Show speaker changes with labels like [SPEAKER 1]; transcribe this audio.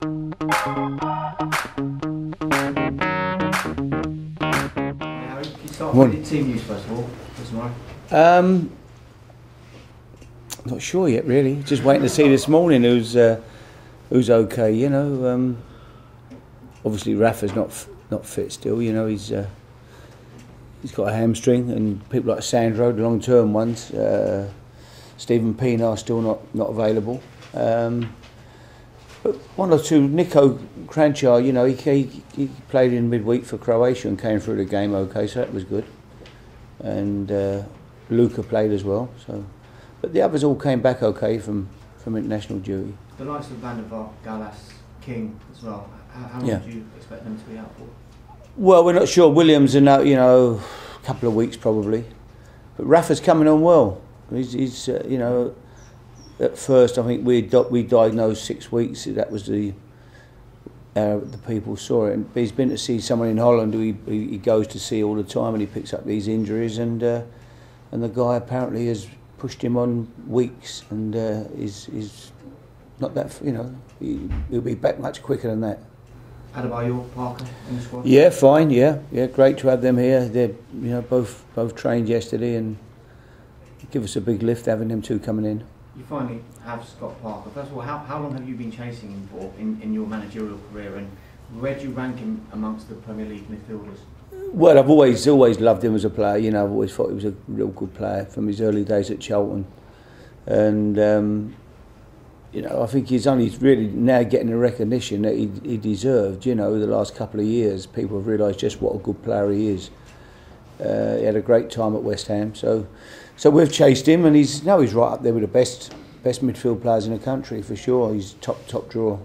[SPEAKER 1] Can you start with the team news first of all tomorrow?
[SPEAKER 2] Um, not sure yet, really. Just waiting to see this morning who's uh, who's okay. You know, um, obviously Rafa's not f- not fit still. You know, he's uh, he's got a hamstring, and people like Sandro, the long term ones. Uh, Steven Pienaar still not not available. Um, but one or two, Niko Kranjčar, you know, he, he, he played in midweek for Croatia and came through the game okay, so that was good. And uh, Luka played as well. So, but the others all came back okay from, from international duty.
[SPEAKER 1] The likes of Van der Vaart, Gallas, King as well. How, how long do you expect them to be out for?
[SPEAKER 2] Well, we're not sure. Williams in you know a couple of weeks probably, but Rafa's coming on well. He's, he's uh, you know at first I think we we diagnosed six weeks. That was the uh, the people saw it. But he's been to see someone in Holland who he, he goes to see all the time, and he picks up these injuries. And uh, and the guy apparently has pushed him on weeks, and uh, is is not that you know he, he'll be back much quicker than that.
[SPEAKER 1] Adebayor, Parker in the squad?
[SPEAKER 2] Yeah, fine. Yeah, yeah, great to have them here. They're you know both both trained yesterday and give us a big lift having them two coming in.
[SPEAKER 1] You finally have Scott Parker. First of all, how, how long have you been chasing him for in, in your managerial career and where do you rank him amongst the Premier League midfielders?
[SPEAKER 2] Well, I've always always loved him as a player. You know, I've always thought he was a real good player from his early days at Charlton, and um, you know, I think he's only really now getting the recognition that he, he deserved. You know, the last couple of years, people have realised just what a good player he is. Uh, he had a great time at West Ham, so so we've chased him, and he's now he's right up there with the best best midfield players in the country for sure. He's top top drawer.